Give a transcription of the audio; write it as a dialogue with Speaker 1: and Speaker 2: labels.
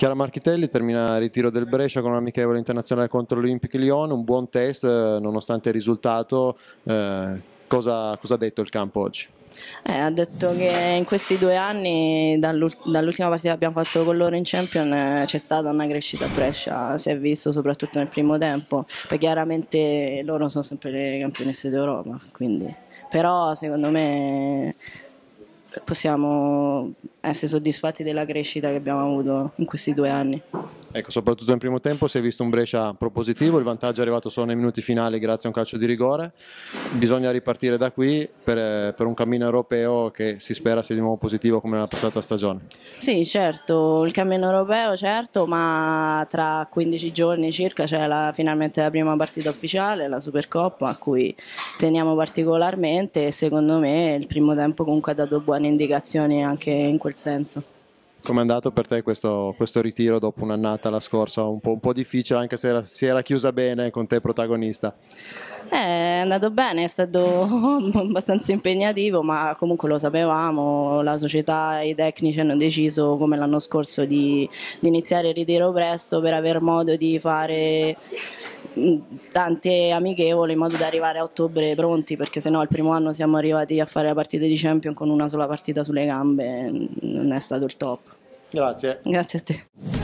Speaker 1: Chiara Marchitelli termina il ritiro del Brescia con un amichevole internazionale contro l'Olympique Lyon, un buon test eh, nonostante il risultato. Eh, cosa, cosa ha detto il campo oggi?
Speaker 2: Eh, ha detto che in questi due anni, dall'ultima partita che abbiamo fatto con loro in Champion, eh, c'è stata una crescita a Brescia, si è visto soprattutto nel primo tempo, poi chiaramente loro sono sempre le campionesse d'Europa, quindi. però secondo me possiamo essere soddisfatti della crescita che abbiamo avuto in questi due anni.
Speaker 1: Ecco, soprattutto nel primo tempo si è visto un Brescia propositivo, il vantaggio è arrivato solo nei minuti finali grazie a un calcio di rigore, bisogna ripartire da qui per, per un cammino europeo che si spera sia di nuovo positivo come nella passata stagione.
Speaker 2: Sì, certo, il cammino europeo certo, ma tra 15 giorni circa c'è la, finalmente la prima partita ufficiale, la Supercoppa, a cui teniamo particolarmente e secondo me il primo tempo comunque ha dato buone indicazioni anche in quel senso.
Speaker 1: Come è andato per te questo, questo ritiro dopo un'annata la scorsa, un po', un po', difficile anche se era, si era chiusa bene con te protagonista?
Speaker 2: Eh, è andato bene, è stato abbastanza impegnativo ma comunque lo sapevamo, la società e i tecnici hanno deciso come l'anno scorso di, di iniziare il ritiro presto per aver modo di fare mm, tante amichevoli in modo da arrivare a ottobre pronti perché sennò il primo anno siamo arrivati a fare la partita di Champion con una sola partita sulle gambe non è stato il top
Speaker 1: grazie.
Speaker 2: Grazie a te